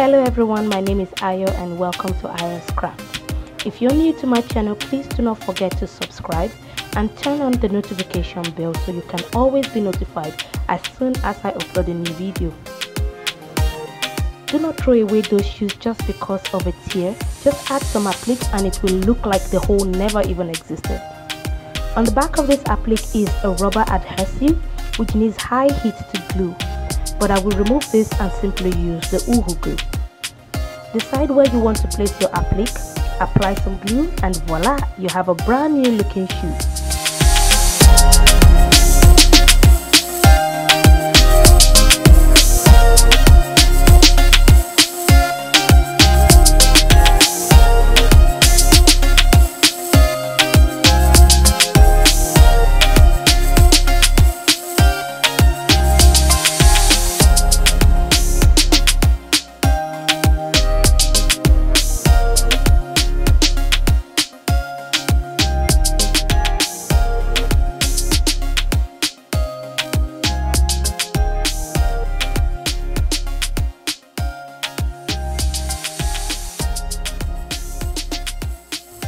Hello everyone, my name is Ayo and welcome to Ayo's Craft. If you're new to my channel, please do not forget to subscribe and turn on the notification bell so you can always be notified as soon as I upload a new video. Do not throw away those shoes just because of a tear. Just add some applique and it will look like the hole never even existed. On the back of this applique is a rubber adhesive which needs high heat to glue. But I will remove this and simply use the Uhu glue. Decide where you want to place your applique, apply some glue and voila, you have a brand new looking shoe.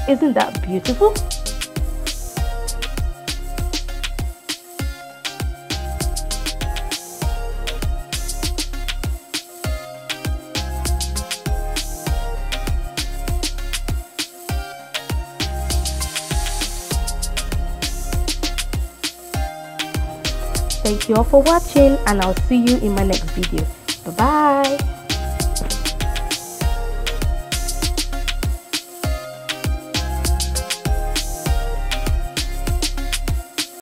Isn't that beautiful? Thank you all for watching and I'll see you in my next video. Bye bye.